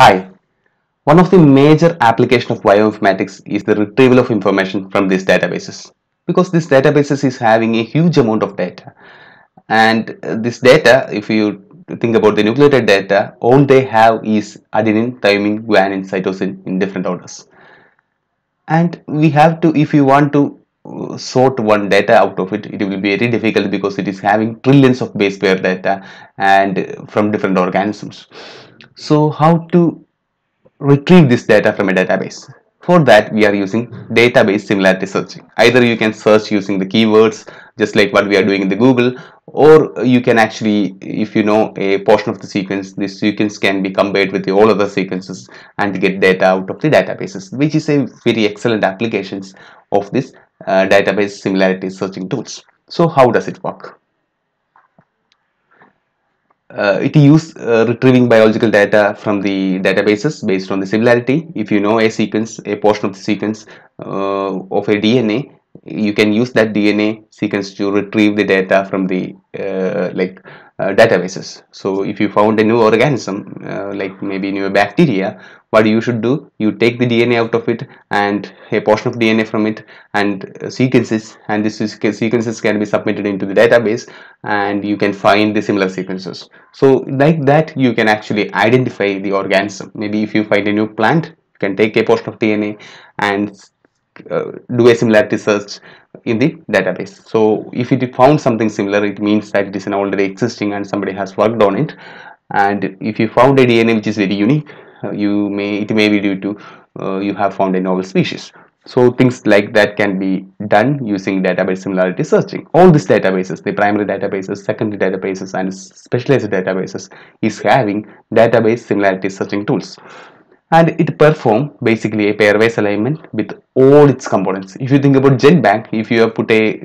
Hi. One of the major application of bioinformatics is the retrieval of information from these databases. Because this databases is having a huge amount of data. And uh, this data if you think about the nucleotide data all they have is adenine, thymine, guanine, cytosine in different orders. And we have to if you want to uh, sort one data out of it it will be very difficult because it is having trillions of base pair data and uh, from different organisms so how to retrieve this data from a database. For that, we are using database similarity searching. Either you can search using the keywords, just like what we are doing in the Google, or you can actually, if you know a portion of the sequence, this sequence can be compared with the all other sequences and get data out of the databases, which is a very excellent applications of this uh, database similarity searching tools. So how does it work? Uh, it use uh, retrieving biological data from the databases based on the similarity. If you know a sequence, a portion of the sequence uh, of a DNA, you can use that DNA sequence to retrieve the data from the uh, like uh, databases. So if you found a new organism, uh, like maybe new bacteria, what you should do, you take the DNA out of it and a portion of DNA from it and sequences and this is sequences can be submitted into the database and you can find the similar sequences. So like that you can actually identify the organism. Maybe if you find a new plant, you can take a portion of DNA and uh, do a similarity search in the database. So if it found something similar it means that it is an already existing and somebody has worked on it. And if you found a DNA which is very unique uh, you may it may be due to uh, you have found a novel species. So things like that can be done using database similarity searching. All these databases the primary databases secondary databases and specialized databases is having database similarity searching tools and it perform basically a pairwise alignment with all its components. If you think about GenBank, if you have put a,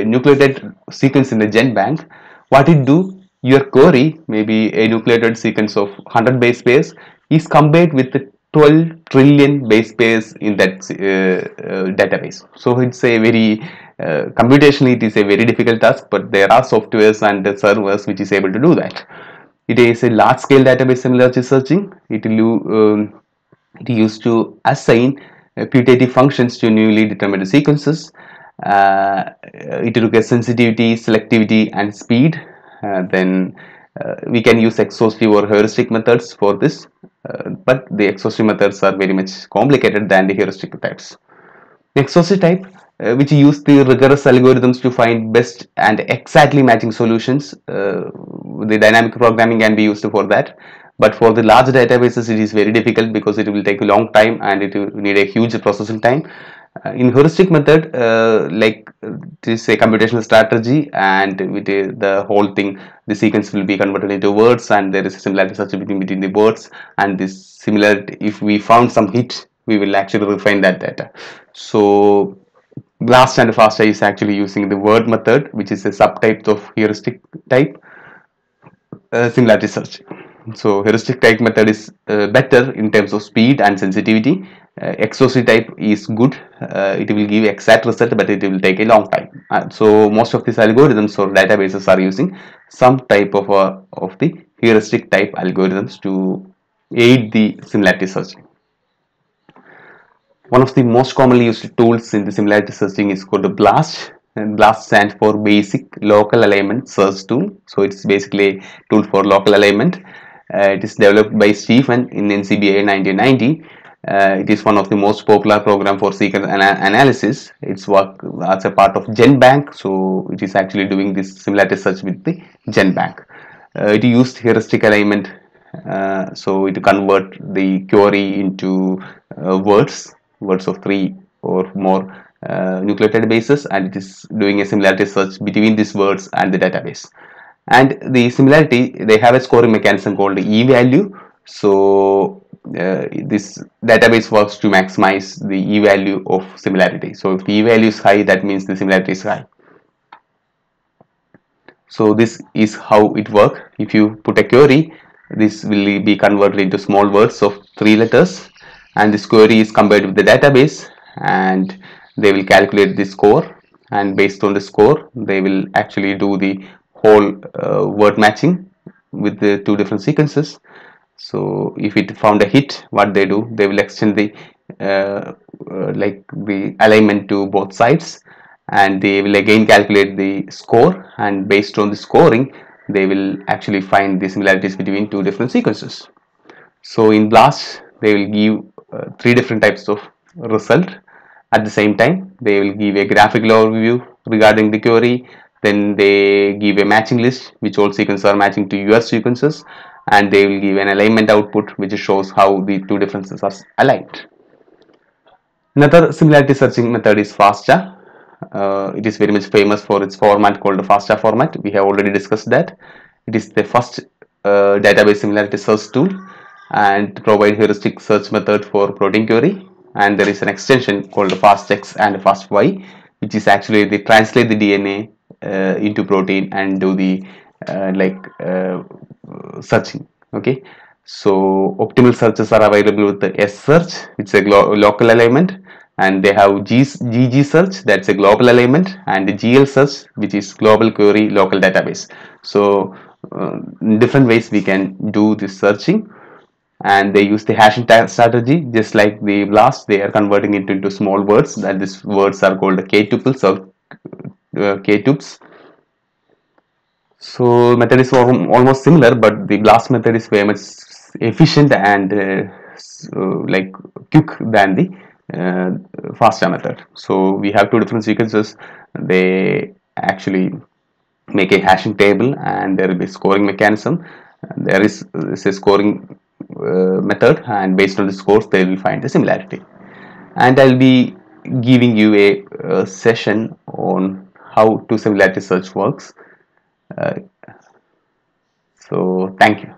a nucleotide sequence in the GenBank, what it do? Your query, maybe a nucleotide sequence of 100 base pairs, is compared with the 12 trillion base pairs in that uh, uh, database. So it's a very uh, computationally it is a very difficult task, but there are softwares and servers which is able to do that. It is a large scale database similarity searching. It um, it used to assign uh, putative functions to newly determined sequences. Uh, it requires sensitivity, selectivity, and speed. Uh, then uh, we can use exhaustive or heuristic methods for this, uh, but the exhaustive methods are very much complicated than the heuristic types. Exhaustive type uh, which use the rigorous algorithms to find best and exactly matching solutions. Uh, the dynamic programming can be used for that. But for the large databases, it is very difficult because it will take a long time and it will need a huge processing time. Uh, in heuristic method, uh, like this a computational strategy, and with the, the, whole thing, the sequence will be converted into words, and there is a similarity between between the words, and this similarity. If we found some hit, we will actually refine that data. So Blast and FASTA is actually using the word method, which is a subtype of heuristic type uh, similarity search. So heuristic type method is uh, better in terms of speed and sensitivity. Uh, exhaustive type is good. Uh, it will give exact result, but it will take a long time. Uh, so most of these algorithms or databases are using some type of uh, of the heuristic type algorithms to aid the similarity searching. One of the most commonly used tools in the similarity searching is called BLAST. And BLAST stands for Basic Local Alignment Search Tool. So it's basically a tool for local alignment. Uh, it is developed by Stephen in NCBI 1990. Uh, it is one of the most popular program for sequence ana analysis. It's work as a part of GenBank, so it is actually doing this similarity search with the GenBank. Uh, it used heuristic alignment, uh, so it convert the query into uh, words words of three or more uh, nucleotide bases and it is doing a similarity search between these words and the database. And the similarity they have a scoring mechanism called e value so uh, this database works to maximize the e value of similarity. So if the e value is high that means the similarity is high. So this is how it works. If you put a query this will be converted into small words of three letters and this query is compared with the database and they will calculate the score. And based on the score they will actually do the whole uh, word matching with the two different sequences. So if it found a hit what they do they will extend the uh, uh, like the alignment to both sides. And they will again calculate the score and based on the scoring they will actually find the similarities between two different sequences. So in blast they will give three different types of result. At the same time they will give a graphical overview regarding the query. Then they give a matching list which all sequences are matching to your sequences. And they will give an alignment output which shows how the two differences are aligned. Another similarity searching method is FASTA. Uh, it is very much famous for its format called the FASTA format. We have already discussed that. It is the first uh, database similarity search tool and provide heuristic search method for protein query. And there is an extension called FastX and FastY which is actually they translate the DNA uh, into protein and do the uh, like uh, searching okay? So optimal searches are available with the S search which is a local alignment and they have GG search that's a global alignment and the GL search which is global query local database. So uh, in different ways we can do this searching and they use the hashing strategy just like the blast they are converting it into small words and these words are called k-tuples or uh, k-tupes so method is almost similar but the blast method is very much efficient and uh, so like quick than the uh, method. So we have two different sequences. They actually make a hashing table and there will be scoring mechanism. There is, is a scoring uh, method and based on the scores they will find the similarity. And I'll be giving you a, a session on how to similarity search works. Uh, so thank you